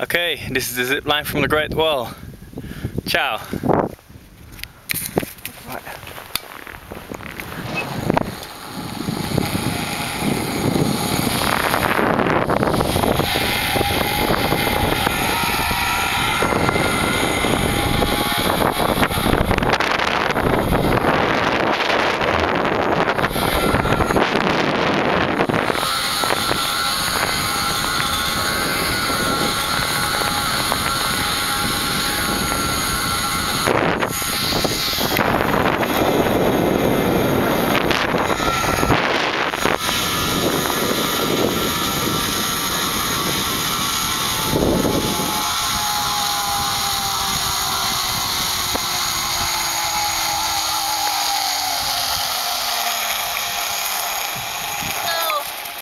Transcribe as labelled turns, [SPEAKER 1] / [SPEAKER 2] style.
[SPEAKER 1] Okay, this is the zip line from the Great Wall. Ciao.